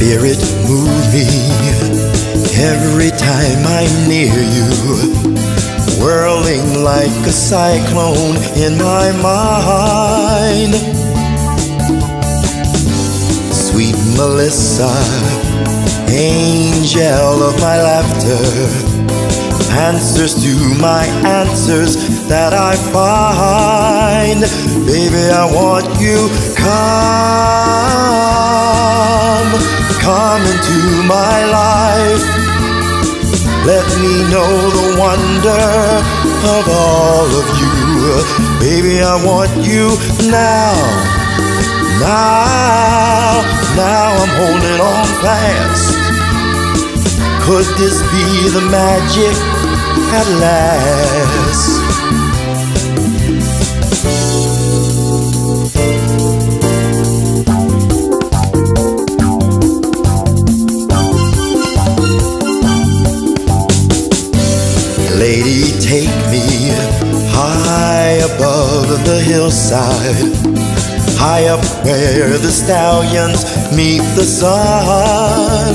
spirit move me every time I'm near you, whirling like a cyclone in my mind. Sweet Melissa, angel of my laughter, answers to my answers that I find. Baby, I want you. Come, come into my life. Let me know the wonder of all of you. Baby, I want you now. Now, now I'm holding on fast. Could this be the magic at last? Take me high above the hillside, high up where the stallions meet the sun.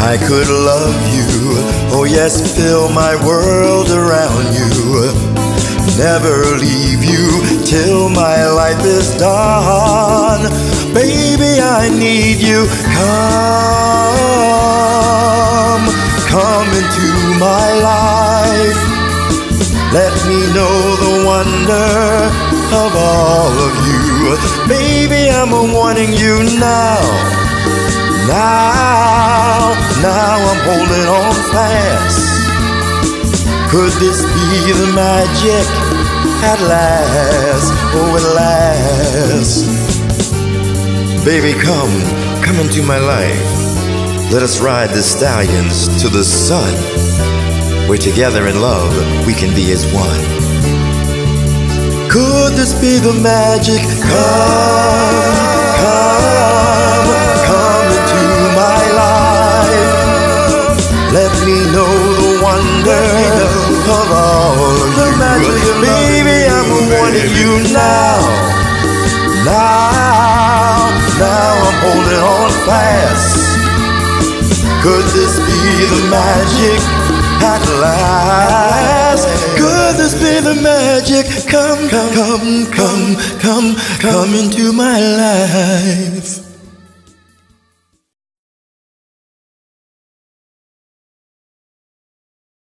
I could love you, oh yes, fill my world around you. Never leave you till my life is done. Baby, I need you. Come, Let me know the wonder of all of you. Baby, I'm wanting you now. Now, now I'm holding on fast. Could this be the magic at last? Oh, at last. Baby, come, come into my life. Let us ride the stallions to the sun, where together in love we can be as one. Could this be the magic? Come, come, come into my life. Let me know the wonder of all of you. Baby, I'm wanting you now. Now, now I'm holding on fast. Could this be the magic at last? Could this be the magic? Come, come, come, come, come, come into my life.